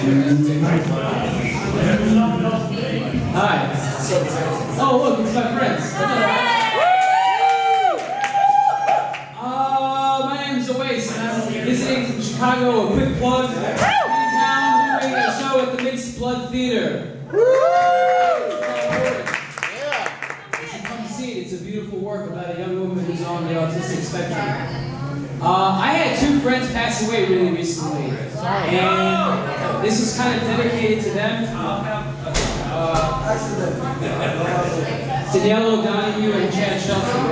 Hi. Oh, look, it's my friends. Uh, my name's Owais, and I'm visiting from Chicago. A quick plug. In town doing a show at the Mixed Blood Theater. Come see it. It's a beautiful work about a young woman who's on the autistic spectrum. Uh, I had two friends pass away really recently, and this is kind of dedicated to them. Uh, Danielle O'Donoghue and Chad Shelton.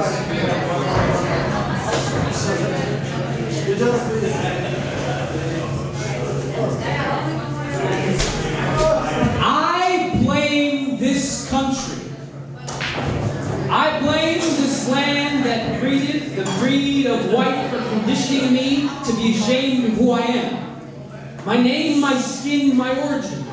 I blame this country. I blame this land that breeded the breed of white conditioning me to be ashamed of who I am. My name, my skin, my origin,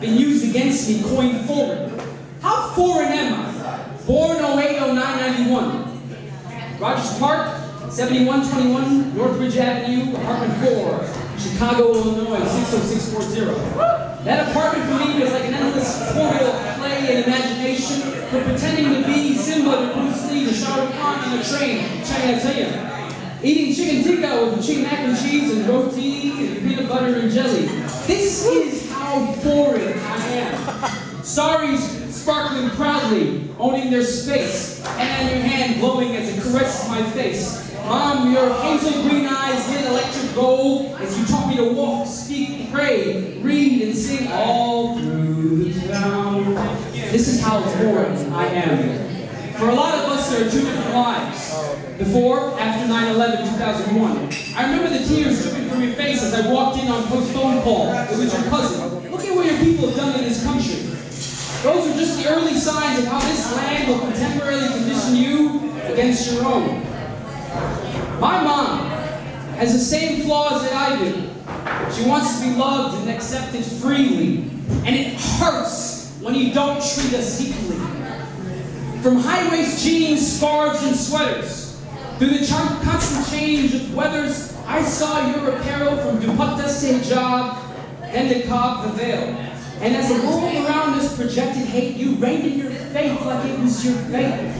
been used against me, coined foreign. How foreign am I? Born 08, 09, 91. Rogers Park, 7121 Northridge Avenue, apartment 4, Chicago, Illinois, 60640. That apartment for me was like an endless portal of play and imagination for pretending to be Simba to Bruce Lee to Shah Rukh Khan on the train, China tell you. Eating chicken tikka with chicken mac and cheese and roti and peanut butter and jelly. This is how boring I am. Saris sparkling proudly, owning their space, and your hand glowing as it caresses my face. Mom, your hazel green eyes lit electric gold as you taught me to walk, speak, pray, read, and sing all through the town. This is how boring I am. For a lot of there are two different lives. Oh, Before, after 9-11, 2001. I remember the tears dripping from your face as I walked in on post phone call. It was your cousin. Look at what your people have done in this country. Those are just the early signs of how this land will temporarily condition you against your own. My mom has the same flaws that I do. She wants to be loved and accepted freely. And it hurts when you don't treat us equally. From high-waist jeans, scarves, and sweaters, through the constant change of weathers, I saw your apparel from Dupatta St. Job, then the Cobb the Veil. And as the world around us projected hate, you reigned in your faith like it was your fate.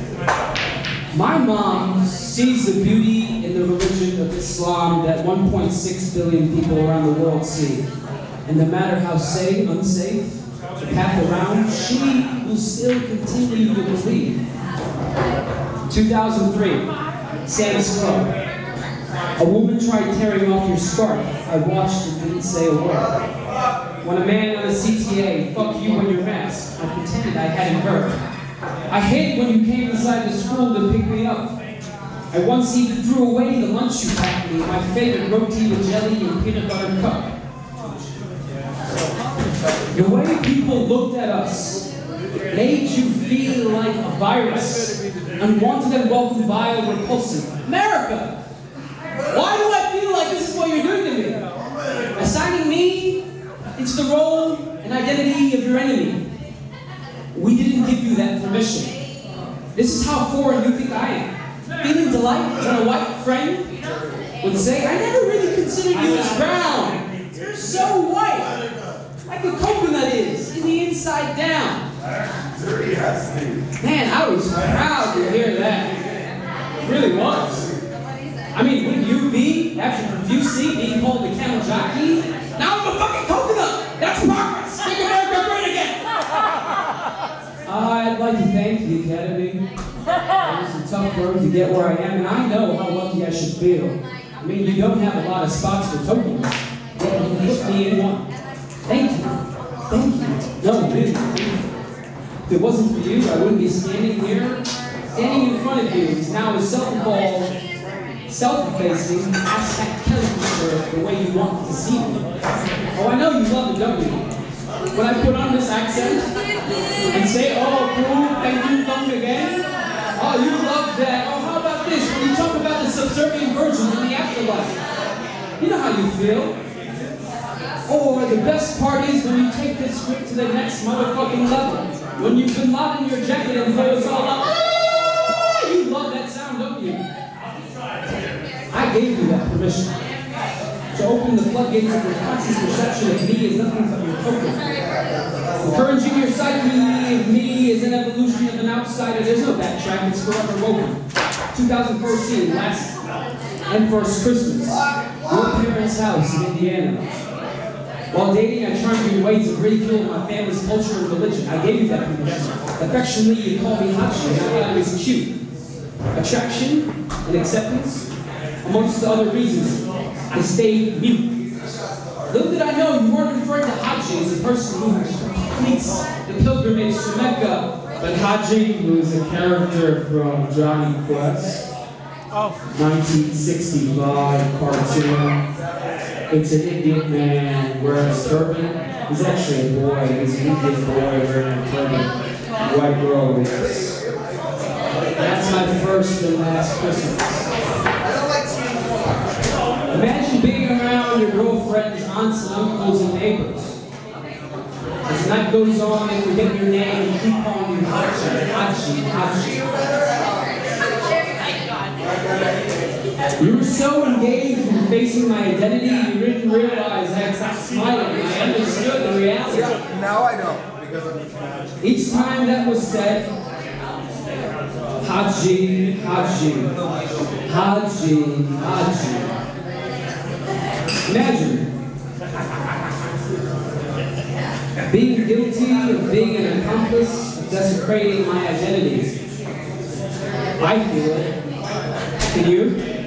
My mom sees the beauty in the religion of Islam that 1.6 billion people around the world see. And no matter how safe, unsafe, the path around, she will still continue to believe. 2003, Sam's Club. A woman tried tearing off your scarf. I watched and didn't say a word. When a man on the CTA, fuck you on your mask, I pretended I hadn't heard. I hate when you came inside the school to pick me up. I once even threw away the lunch you packed me, my favorite roti with jelly and peanut butter cup. The way people looked at us made you feel like a virus, unwanted and welcome, vile, repulsive. America! Why do I feel like this is what you're doing to me? Assigning me into the role and identity of your enemy. We didn't give you that permission. This is how foreign you think I am. Feeling delight when a white friend would say, I never really considered you as brown. You're so white. Like a coconut is, in the inside down. Man, I was proud to hear that. Really was. I mean, wouldn't you be, after profusely being called the camel jockey? Now I'm a fucking coconut! That's progress! Make America great again! I'd like to thank the Academy. It was a tough road to get where I am, and I know how lucky I should feel. I mean, you don't have a lot of spots for tokens, yet you put me in one. Thank you. Thank you. No, really. If it wasn't for you, I wouldn't be standing here, standing in front of you. It's now a self-involved, self-effacing, hashtag Kelly shirt the way you want to see me. Oh, I know you love the don't when I put on this accent and say, oh, cool, thank you, come again? Oh, you love that. Oh, how about this? When you talk about the subservient virgins in the afterlife. You know how you feel. Or the best part is when you take this script to the next motherfucking level. When you can in your jacket and throw us all up. Ah! You love that sound, don't you? I gave you that permission. To open the floodgates of your conscious perception of me is nothing but your token. Encouraging your psyche of me is an evolution of an outsider. There's no backtrack, it's forever woken. 2014, last and first Christmas. Your parents' house in Indiana. While dating, I tried to ways of ridiculing my family's culture and religion. I gave you that permission. Affectionately, you call me and I thought it was cute. Attraction and acceptance, amongst the other reasons, I stayed mute. Little did I know you weren't referring to Haji as a person who completes the pilgrimage to Mecca, but Haji, who is a character from Jonny Quest. 1965 cartoon. It's an Indian man wearing a turban. He's actually a boy. He's an Indian boy wearing a turban. White girl us. That's my first and last Christmas. Imagine being around your girlfriend's aunts and uncles and neighbors. As night goes on, they forget your name and keep calling you Haji, Haji, Haji. You were so engaged in facing my identity, you didn't realize I had stopped smiling. I understood the reality. Now I know because of Each time that was said, Haji, Haji, Haji, Haji. Imagine being guilty of being an accomplice of desecrating my identity. I feel it. Can you?